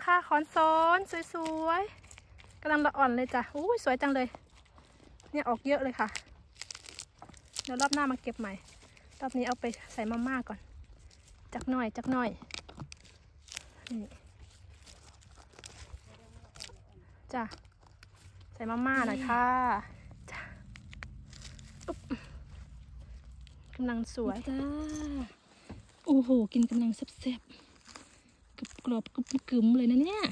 ค่ะคอนโซนสวยๆกำลังละอ่อนเลยจ้ะอู้สวยจังเลย เนี่ยออกเยอะเลยค่ะ เดี๋ยวรอบหน้ามาเก็บใหม่ รอบนี้เอาไปใส่มาม่าก่อน จักหน่อยจักหน่อยนี่จ้ะใส่มาม่าหน่อยค่ะจ้ะกำลังสวยจ้าโอ้โห กินกำลังแซ่บๆ กรอบกึ่มเลยนะเนี่ย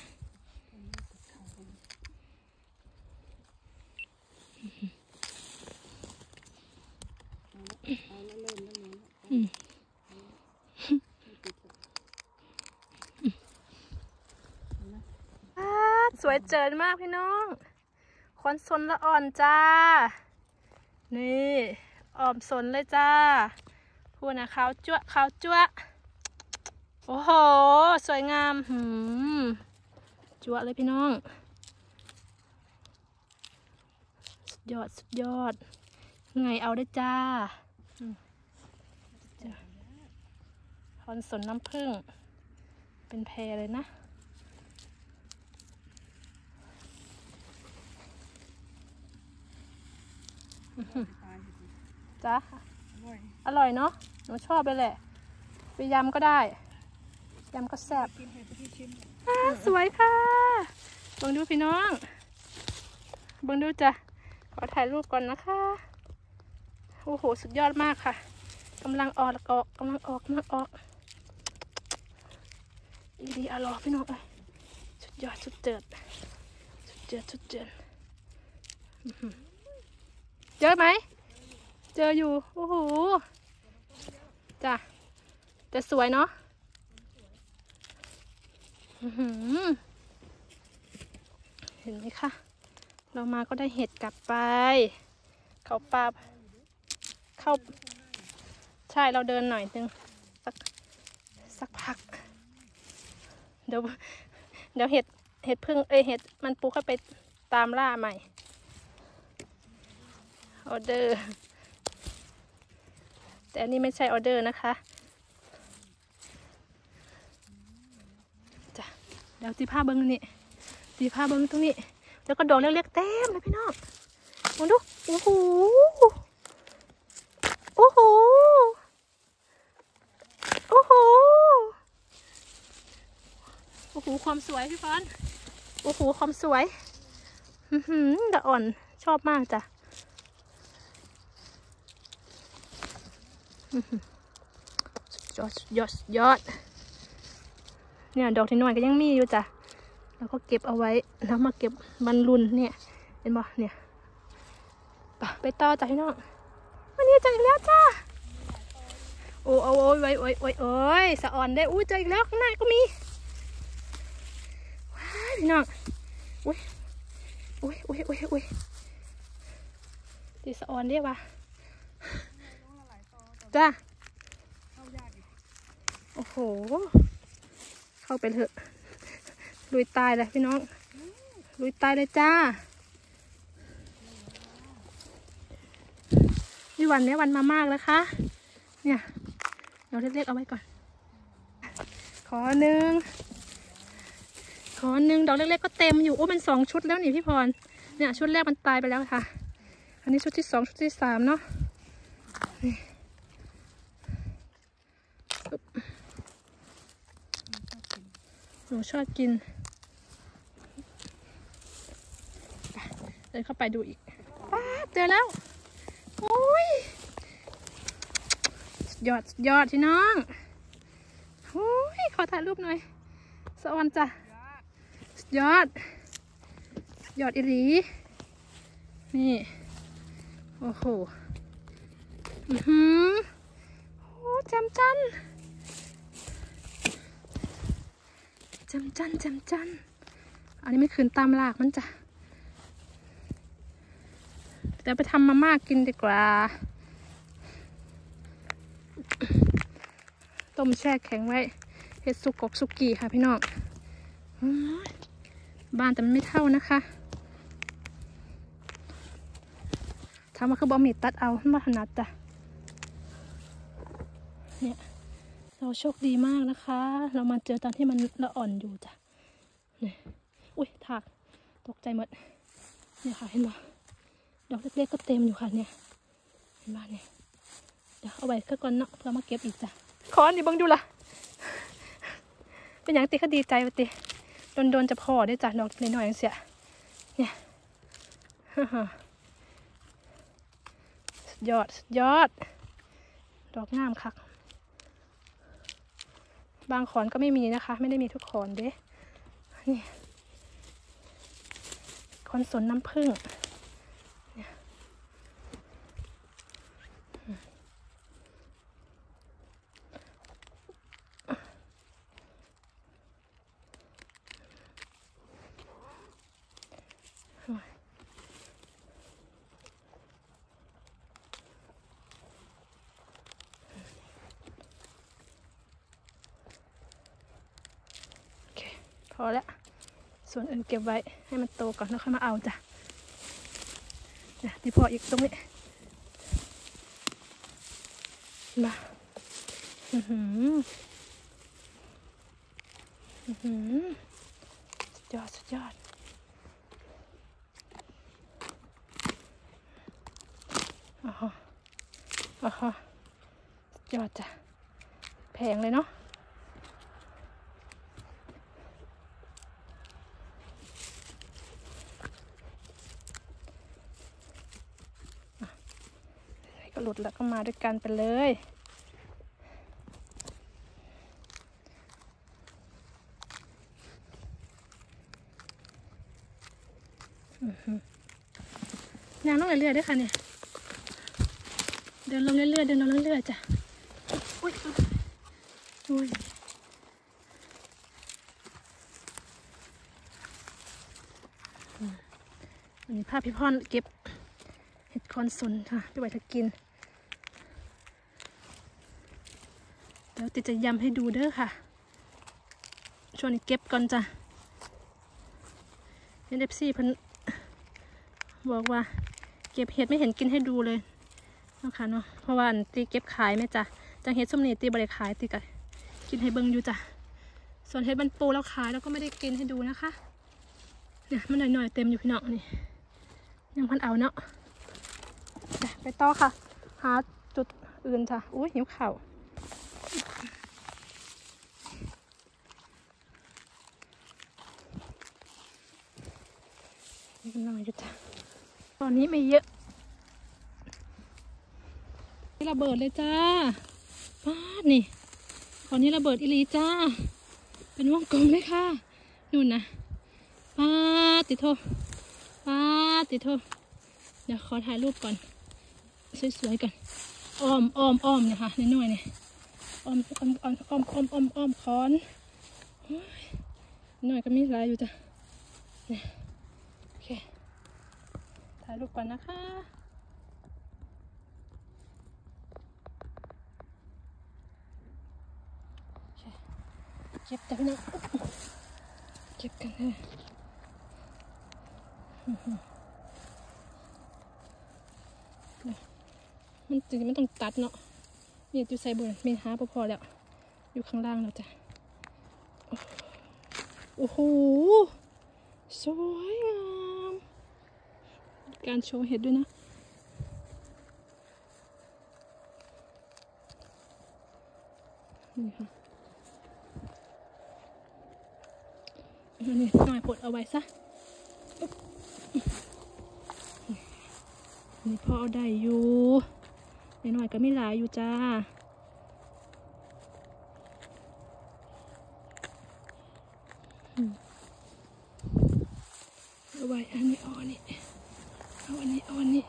อืมสวยเจิดมากพี่น้อง คอนสนละอ่อนจ้า นี่ อ่อมสนเลยจ้าพูดนะขาวจั่วขาวจั่ว อ้โห สวยงามหืมจั่วเลยพี่น้อง สุดยอด สุดยอด ไงเอาได้จ้าคอนสนน้ำผึ้ง เป็นแพรเลยนะจ้าอร่อยเนาะ หนูชอบเลยแหละ ไปยำก็ได้ ยำก็แซ่บอ่าสวยค่ะบังดูพี่น้องบังดูจ้ะขอถ่ายรูปก่อนนะคะ โอ้โห สุดยอดมากค่ะกำลังออกออกกำลังออกกำลังออกอีดีอร่อยพี่น้องเอ้ยสุดยอดสุดเจิดสุดเจิดสุดเจิดอื้อหือเจอไหม เจออยู่ โอ้โห จ้ะแต่สวยเนาะ เห็นไหมคะ เรามาก็ได้เห็ดกลับไป เขาปลาเข้า ใช่เราเดินหน่อยนึง สักสักพัก เดี๋ยวเดี๋ยวเห็ดเห็ดผึ้งเอ้ยเห็ดมันปูเข้าไปตามล่าใหม่ออเดอร์ แต่อันนี้ไม่ใช่ออเดอร์นะคะจ้ะ เดี๋ยวตี้พาเบิ่งนี่ตี้พาเบิ่งตรงนี้ แล้วก็ดอกเล็กๆเต็มเลยพี่น้องมองดูโอ้โหโอ้โหโอ้โหโอ้โหความสวยพี่ฟอนโอ้โหความสวยอือหือดอกอ่อนชอบมากจ้ะยอดยอดยอด เนี่ยดอกที่น้อยก็ยังมีอยู่จ้ะแล้วก็เก็บเอาไว้แล้วมาเก็บบรรลุนเนี่ย เห็นบ่เนี่ยไปต่อจ้ะพี่น้องวันนี้เจออีกแล้วจ้าโอ้โอ้โอ้ยโอ้ยโอ้ยโอ้ยอยสะอ่อนได้อู้เจออีกแล้วข้างในก็มีว้าพี่น้องอุ้ยอุ้ยอุ้ยอุ้ยอุ้ยตีสะอ่อนได้ปะจ้าโอ้โห เข้าไปเถอะ ลุยตายเลยพี่น้อง ลุยตายเลยจ้านี่วันนี้วันมามากแล้วคะ เนี่ยเราเล็กๆเอาไว้ก่อน ขอหนึ่ง ขอหนึ่งดอกเล็กๆก็เต็มอยู่ โอ้มันสองชุดแล้วนี่พี่พร เนี่ยชุดแรกมันตายไปแล้วค่ะ อันนี้ชุดที่สองชุดที่สามเนาะ หนูชอบกินเดินเข้าไปดูอีกป้าเจอแล้วโอ้ยยอดยอดที่น้องโอ้ยขอถ่ายรูปหน่อย สวัสดีจ้ะยอด ยอดอีหลีนี่ โอ้โห อือหือโอ้แจมจัน จำจันจำจันอันนี้ไม่คืนตามหลากมันจ้ะเดี๋ยวไปทำมาม่ากินดีกว่า ต้มแช่แข็งไว้เห็ดสุกกสุกี้ค่ะพี่น้องอบ้านแต่มันไม่เท่านะคะทำมาคือบะหมี่ตัดเอามาถนัดจ้ะเนี่ย เราโชคดีมากนะคะ เรามาเจอตอนที่มันละอ่อนอยู่จ้ะค่ะตกใจหมดเนี่ยค่ะเห็นปะดอกเล็กๆก็เต็มอยู่ค่ะเนี่ยเห็นปะเนี่ยเดี๋ยวเอาไว้ก็ก่อนเนาะเพื่อมาเก็บอีกจ้ะขออันนี้บังดูละเป็นอย่างติเขาดีใจปะติโดนๆจะพอได้จ้ะดอกน้อยๆอย่างเสียเนี่ยสุดยอดสุดยอด ดอกงามค่ะ บางขอนก็ไม่มีนะคะ ไม่ได้มีทุกขอนเด้นี่ขอนสนน้ำผึ้งเนี่ยอืมโอ้ยโอเค พ อแล้ว ส่วนอื่นเก็บไว้ให้มันโตก่อนแล้วค่อยมาเอาจ้ะเนี่ยที่พออีกตรงนี้มาอือหืออือหือสุดยอดสุดยอดอ๋อฮะอ๋อฮะสุดยอดจ้ะแพงเลยเนาะ ก็ห ลุดแล้วก็มาด้วยกันไปเลยอื้อหือย่างเรื่อยๆด้วยค่ะเนี่ยเดินลงเรื่อยๆเดินลงเรื่อยๆจ้ะอุ้ยอุ้ยอืมอันนี้ภาพพี่พ่อเก็บเห็ดคอนซุนค่ะไปไหว้ถ้ากิน ดี๋ยวติจะยำให้ดูเด้อค่ะ ช่วงนี้เก็บก่อนจ้ะเอ็นเอฟซีเพิ่นบอกว่า เก็บเห็ดไม่เห็นกินให้ดูเลยนะคะเนาะเพราะว่าอันตีเก็บขายไหมจ้ะจังเห็ดส้มนี่ตีบริขายตีกันกินให้เบิ่งอยู่จ้ะส่วนเห็ดมันปูแล้วขายแล้วก็ไม่ได้กินให้ดูนะคะเนี่ยมันหน่อยๆเต็มอยู่พี่น้องนี่ยังพันเอาเนาะไปต่อค่ะ หาจุดอื่นจ้ะอุ้ยหิวข่า วนี่กำลังอยู่จ้ะตอนนี้ไม่เยอะนี่ระเบิดเลยจ้าป้าดนี่ตอนนี้ระเบิดอีหลีจ้า เป็นวงกลมเลยค่ะนู่นนะป้าติดโทป้าติดโทเดี๋ยวขอถ่ายรูปก่อน สวยๆกันอ้อมอ้อมอ้อมเนี่ยค่ะน้อยๆเนี่ย อ้อมอ้อมอ้อมอ้อมอ้อมอ้อมอ้อมคอนโอ้ยน้อยก็มีลายอยู่จ้ะเนี่ยโอเคถ่ายรูปก่อนนะคะเคเก็บแต่พี่น้องเก็บกันเลยมันจริงๆมันต้องตัดเนาะ นี่อยู่ใส่บนมีหาพอพอแล้ว อยู่ข้างล่างแล้วจ้ะ โอ้โห สวยงาม การโชว์เห็ดด้วยนะนี่ค่ะนนี้หน่อยปลดเอาไว้ซะ นี่พอเอาได้อยู่ น่อยก็ไม่หลายอยู่จ้าเอาไว้อันนี้เอาอันนี้เอาอันนี้เอาอันนี้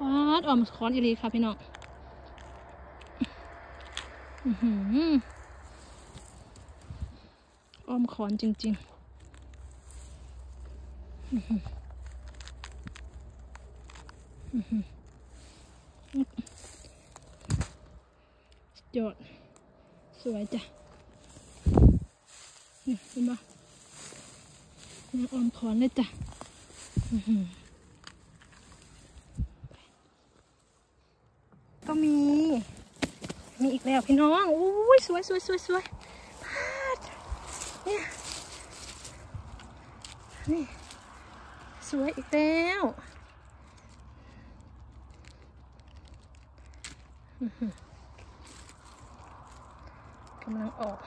วาดออมคอนอีรีค่ะพี่น้องอื้อหืออ้อมคอนจริงๆอื้อหืออื้อหือสุด ยอด สวยจ้ะนี่เห็นปะยังออมคอนเลยจ้ะก็มี มีอีกแล้วพี่น้องอุ้ยสวยสวยสวยสวยพาดเนี่ยนี่ สวยอีกแล้วอื้อหือ กำลังออก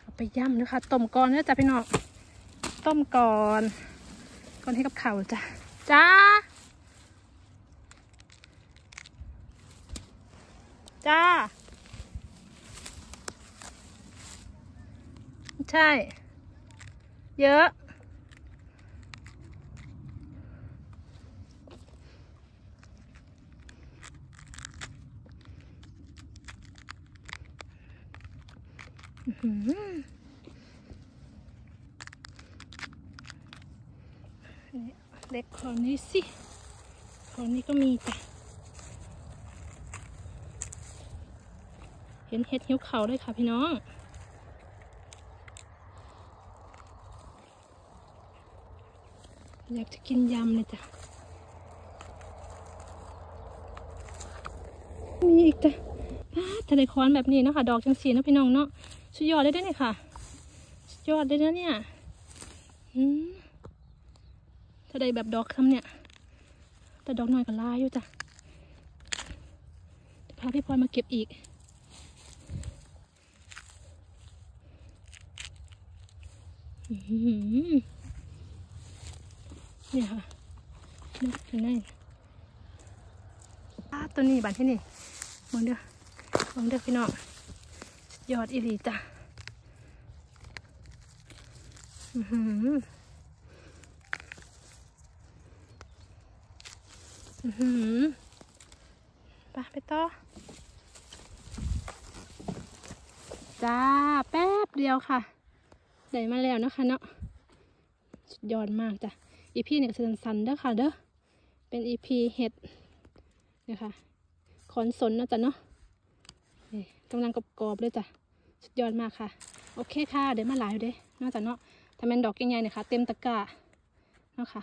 เอาไปย่ำนะคะต้มก่อนนะจ๊ะพี่น้องต้มก่อนก่อนให้กับข่าวจ้ะจ้าจ้า ใช่ เยอะ อื้อหือ เล็กขอนี้สิขอนี้ก็มีจ้ะเห็นเห็ดหิ้วเขาด้วยค่ะพี่น้องอยากจะกินยำเลยจ้ะ มีอีกจ้ะอ้าทะเลคอนแบบนี้เนาะคะดอกจังสีเนาะพี่น้องเนาะ สุดยอดเลยได้เนี่ยค่ะสุดยอดเลยนะเนี่ยอืมถ้าได้แบบดอกคำเนี่ย แต่ดอกน้อยก็ลายอยู่จ้ะพาพี่พลมาเก็บอีกเนี่ยค่ะนึกถึงได้อ้าตัวนี้บานที่นี่มองเด้อมองเด้อพี่น้องยอดอีหลีจ้ะอือหืออือหือไปไปต่อ จ้า แป๊บเดียวค่ะ ได้มาแล้วนะคะเนาะสุดยอดมากจ้ะ อีพีเนี่ยสันๆเด้อค่ะเด้อ เป็นอีพีเห็ดเนี่ยค่ะขอนสนเนาะจ้ะเนาะกำลังกรอบๆเลยจ้ะ สุดยอดมากค่ะ โอเคค่ะ เดี๋ยวมาหลายอยู่เด้นอกจากเนาะ ถ้าเป็นดอกใหญ่ๆเนี่ยค่ะเต็มตะกร้าเนาะค่ะ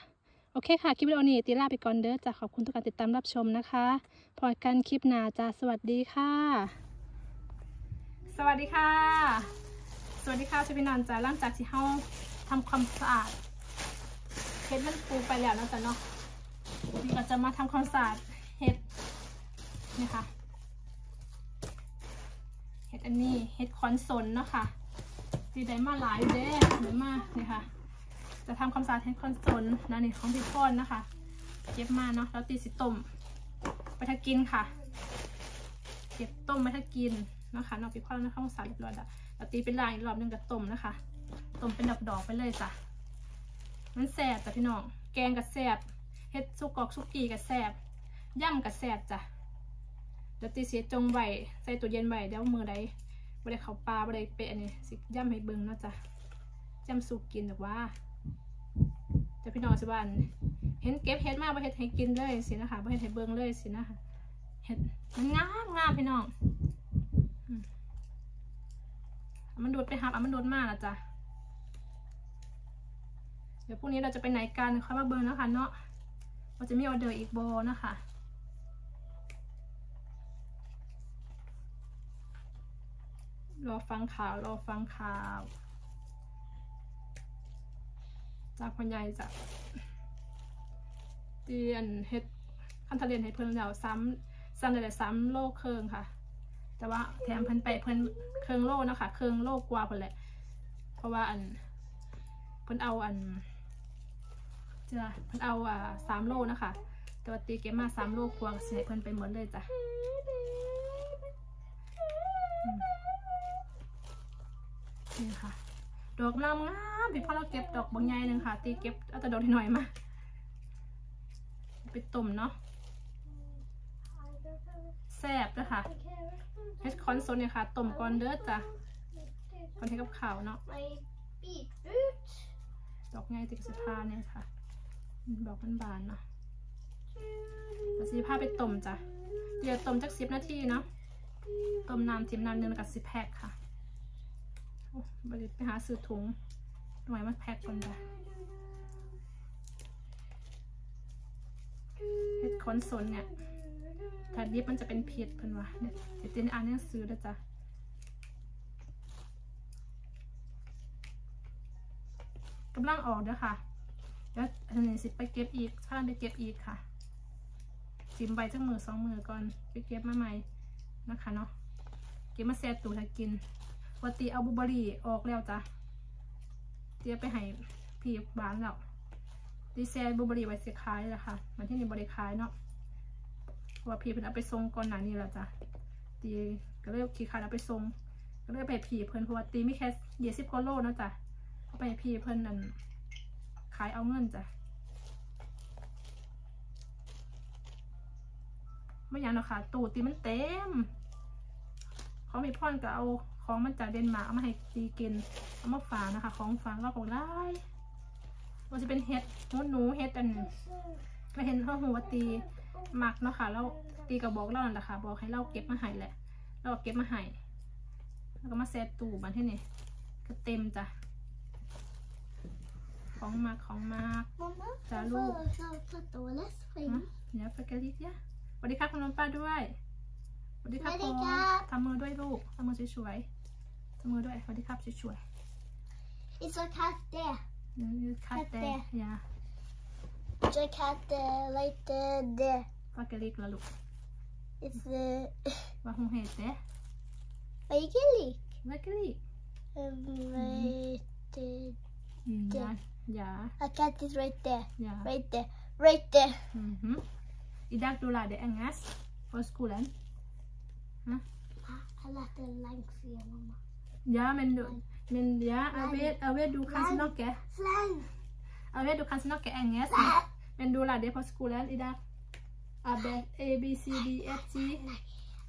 โอเคค่ะ คลิปวิดีโอนี้ตีลาไปก่อนเด้อจ้ะขอบคุณทุกการติดตามรับชมนะคะพอกันคลิปหน้าจ้าสวัสดีค่ะ สวัสดีค่ะ สวัสดีค่ะชพี่นอนจ้าหลังจากที่เฮาทำความสะอาดเห็ดมันปูไปแล้วเนาะจ้ะเนาะนี่ก็จะมาทำความสะอาดเห็ดนี่ค่ะเห็ดอันนี้เห็ดคอนสนเนาะค่ะ ดีได้มาหลายเด้เดี๋ยมาเนี่ยค่ะ จะทำความสะอาดเห็ดคอนสนนะนี่ของพี่พอนนะคะ เก็บมาเนาะแล้วตีสิต้มไปถ้ากินค่ะ เก็บต้มไปถ้ากินนะคะนอกพี่พอนนะคะความสาดเรียบร้อยล้วแล้วตีเป็นลายอีกรอบหนึงกับต้มนะคะ ต้มเป็นดอกๆไปเลยจ้ะ มันแสบจ้ะพี่น้อง แกงกับแสบเฮ็ดซุกกอกซุกี้กับแสบย่ำกับแสบจ้ะเดี๋ยวตีเสียจงไว้ใส่ตู้เย็นไว้เดี๋ยวมือใด บ่ได้เขาปลาบ่ได้เปะอันนี้สิย่ำให้เบิ่งเนาะจ้ะย่ำสุกกินแบบว่าแต่พี่น้องสิว่าอันเห็นเก็บเฮ็ดมาบ่เฮ็ดให้กินเลยสินะคะบ่เฮ็ดให้เบิ่งเลยสินะคะเฮ็ดมันงามงามพี่น้องอืมเอามันโดดไปหับอมันโดดมาละจ้ะเดี๋ยวพรุ่งนี้เราจะไปไหนกันค่อยมาเบิ่งนะคะเนาะเราจะมีออเดอร์อีกโบนะคะ รอฟังข่าว รอฟังข่าวจากคนใหญ่จากเตียนเฮ็ดคันทะเรียนให้เพิ่นแล้วซ้ำซ้ำแต่ซ้ำโลกเคืองค่ะ แต่ว่าแถมเพิ่นไปเพิ่นเคืองโลเนะคะเคืองโลกกว่าเพิ่นแหละ เพราะว่าอันเพิ่นเอาอันจะเพิ่นเอาอ่าสามโลนะคะแต่ว่าตีเก็บมาสามโลกว่าก็สิให้เพิ่นไปหมดเลยจ้ะ นี่ค่ะ ดอกงามงามพี่พ่อเราเก็บดอกบางใหญ่หนึ่งค่ะ ตีเก็บเอาแต่ดอกที่หน่อยมา ไปต้มเนาะแซ่บด้วยค่ะเฮดคอนโซนเนี่ยค่ะต้มก่อนเด้อจ้ะก่อนให้กับข้าวเนาะดอกง่ายติดสภาเนี่ยค่ะดอกมันบานๆเนาะสีผ้าไปต้มจ้ะเดี๋ยวต้มจักสิบนาทีเนาะต้มน้ำจิ้มน้ำหนึ่งแล้วกับสิแพ็คค่ะ บริไปหาซื้อถุงหน่วยมาแพ็คก่อนจ้ะเฮ็ดค้นสนเนี่ยทถ้าดิบมันจะเป็นเผ็ดเพิ่นว่าเดี๋ยวเดี๋ยวต้นอ่านหนังสือแล้วจ้ะกำลังออกเด้อค่ะแล้วอันนี้สิไปเก็บอีกถ้าไปเก็บอีกค่ะจิมใบจังมือสองมือก่อนไปเก็บมาใหม่นะคะเนาะเก็บมาแซ่ตูถ้ากิน ปกติเอาบลูเบอรี่ออกแล้วจ้ะเตรียไปให้พี่บ้านแล้วดีแซ่บลูเบอรี่ไว้เสียขายแล้วค่ะมันที่นี่บริขายเนาะพราะว่าพี่เพิ่นเอาไปส่งก่อนหน้านี้แล้วจ้ะตีก็เลยขี่ขาดเอาไปส่งก็เลยไปพี่เพิ่นเพราะว่าตีไม่แค่เยี่สิบกว่าโลนะจ้ะเอาไปพี่เพิ่นนั่นขายเอาเงินจ้ะไม่อย่างเนาะค่ะ ตูดตีมันเต็ม เของมีพ่อนก็เอา ของมันจากเดนมาร์กเอามาให้ตีกินเอามาฝากนะคะ ของฝากเราของได้ว่าจะเป็นเห็ดหูหนูเห็ดอันก็เห็นเขาหัวาตีมักเนาะค่ะแล้วตีกับบอกเล่านั่นแหละค่ะ บอกให้เราเก็บมาให้แหละ เราก็เก็บมาให้แล้วก็มาแซตตู้บันที่นี่ก็เต็มจ้ะของมากของมาก Mamma, Där jag låg- föreslår att Ola นะ springer. เนี่ยไปกันลิ ja สวัสดีครับคุณน้องป้าด้วยสวัสดีครับสวัสดีผมครับทำมือด้วยลูกทำมือสวยๆ ทำมือด้วยสวัสดีครับสวย It's a cat there. ๆนี่คัดแต่แต่ยา It's a cat uh, right uh, there. ปากกะลิกละลูก It's uh, ว่าหงเหตุแต่ Vigelig. ปากกะลิก Um, right uh, อืมเจ็บยายา A cat is right there. ยา Right there. Right there. Mhm. Idag du lærte engelsk på skolen? Ah, Jeg lærte langfyr, mamma. Ja, men du men ja, jeg Nei. vet, jeg vet du kan Nei. snakke Slang! Jeg vet du kan snakke engelsk, Nei! men du lærte det på skolen i dag. A, B, A, B, C, D, F, G.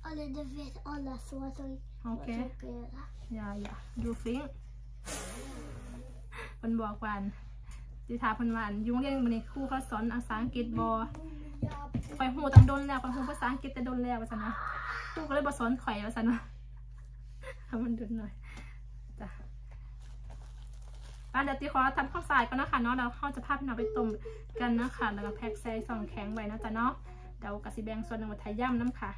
Alle, du vet alle så sånn. Ok. Så, Ja, ja. Du er flink. เพิ่นบอกว่าอันสิถามเพิ่นว่าอันอยุ่โรงเรียนมื้อนี้ครูเขาสอนภาษาอังกฤษบ่ข่อยฮู้ตั้งดนแล้วข่อยฮู้ภาษาอังกฤษแต่ดนแล้วว่าซั่นนะครูก็เลยบ่สอนข่อยว่าซั่นว่าให้มันดนหน่อย จ้ะอะเดี๋ยวตีขอทำข้าวสายก่อนนะคะเนาะแล้วเขาจะพาพี่น้องไปต้มกันนะคะแล้วก็แพ็คใส่ซองแข็งไว้นะจ๊ะเนาะเดี๋ยวกะสิแบ่งส่วนหนึ่งไว้ทายย่ำน้ำค่ะ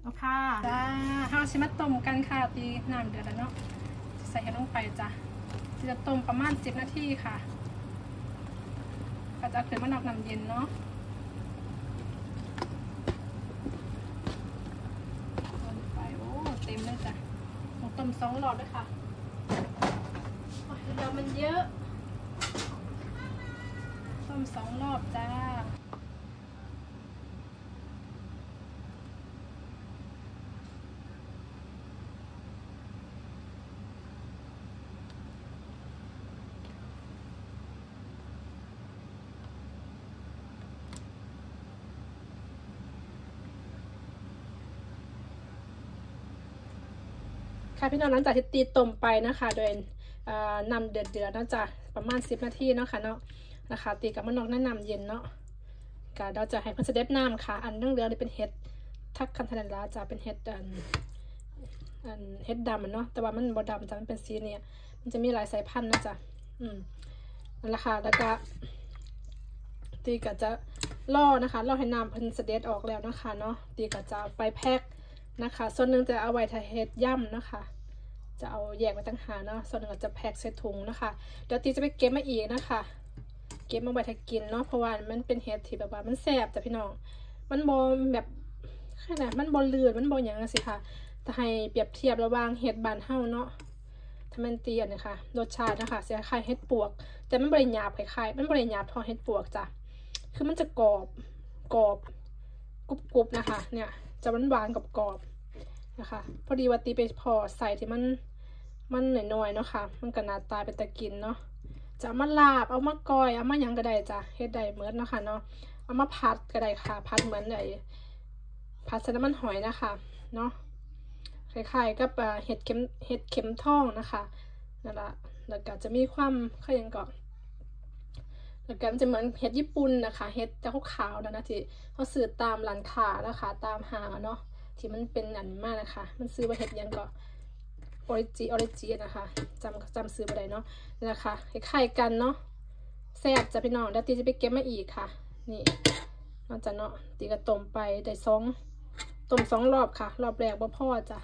เอาค่ะจ้าเราชิมาต้มกันค่ะตีน้ำเดือดแล้วเนาะใส่ให้ลงไปจ้ะจะต้มประมาณสิบนาทีค่ะก็จะเอาขึ้นมานอกน้ำเย็นเนาะต้มไปโอ้เต็มเลยจ้ะ ต้องต้มสองหลอดด้วยค่ะเดี๋ยวมันเยอะต้มสองรอบจ้า ค่ะพี่น้องหลังจากที่ตีต้มไปนะคะ โดยอ่านำเดือดเดือดๆนาะจ้ะประมาณสิบนาทีเนาะค่ะเนาะนะคะ ตีกับมะนอกแนะนำเย็นเนาะก็เราจะให้พันเสด็จน้ำค่ะ อันเรื่องเรือนี่เป็นเห็ดทักคันธนาลาจะเป็นเห็ดอันอันเห็ดดำเนาะแต่ว่ามันบ่ดำจ้ะมันเป็นสีเนี่ยมันจะมีหลายสายพันธุ์นะจ๊ะอืมนั่นแหละค่ะแล้วก็ตีก็จะล่อนะคะล่อให้น้ำพิ่นเสด็จออกแล้วนะคะเนาะตีก็จะไปแพ็ค นะคะ ส่วนหนึ่งจะเอาไว้ทาเฮ็ดย่ำนะคะ จะเอาแยกไว้ตั้งหาเนาะ ส่วนหนึ่งจะแพ็คใส่ถุงนะคะ เดี๋ยวตีจะไปเก็บมาอีกนะคะ เก็บมาไว้ถ้ากินเนาะ เพราะว่ามันเป็นเห็ดที่แบบว่ามันแซ่บจ้ะพี่น้อง มันบอแบบขนาดมันบอลเลือดมันบออย่างสิค่ะแต่ให้เปรียบเทียบระหว่างเห็ดบานเฮาเนาะถ้ามันเตียนนะคะ รสชาตินะคะเสียคล้ายเห็ดปวก แต่มันบริหยาบคล้ายๆมันบริหยาบทอเห็ดปวกจ้ะ คือมันจะกรอบ กรอบกรุบกรุบนะคะ เนี่ย จะหวานหวานกับกรอบ นะคะ พอดีว่าตีไปพอใส่ที่มันมันหน่อยๆเนาะค่ะ มันก็นาตายเป็นตะกินเนาะจะเอามาลาบเอามากอยเอามาหยังก็ได้จ้ะเฮ็ดได้เหมือนเนาะค่ะเนาะเอามาพัดก็ได้ค่ะ พัดเหมือนไอ้พัดใส่น้ำมันหอยนะคะเนาะคล้ายๆกับเห็ดเข็มเห็ดเข็มทองนะคะนั่นละแล้วก็จะมีความเขายังก่อนแล้วก็จะเหมือนเห็ดญี่ปุ่นนะคะเห็ดจะขาวๆนะนะที่เขาซื้อตามร้านค้านะคะ ตามหาเนาะ ที่มันเป็นอันมากนะคะ มันซื้อว่าเห็ดยังก็ออริจิออริจินะคะจำจำซื้อไปได้เนาะนะคะคล้ายกันเนาะแซ่บจะพี่น้องเดี๋ยวตีจะไปเก็บมาอีกค่ะ นี่นอกจากเนาะตีกระต้มไปได้สองต้มสองรอบค่ะ รอบแรกบ่พ่อจ้ะ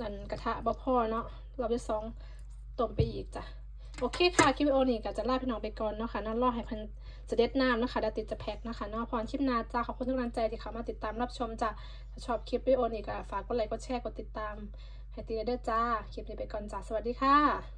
ดันกระทะบ่พ่อเนาะรอบที่สองต้มไปอีกจ้ะโอเคค่ะคลิปวิดีโอนี้ก็จะลาพี่น้องไปก่อนเนาะค่ะนั่นรอให้พิ่น จะเด็ดน้ำนะคะดาติดจะแพ็คนะคะนอพรชิมนาจ้าขอบคุณทุกกำลังใจที่เข้ามาติดตามรับชมจ้าชอบคลิปวิดีโอนี้ก็ฝากกดไลค์กดแชร์กดติดตามให้ตีเด้อจ้าคลิปนี้ไปก่อนจ้าสวัสดีค่ะ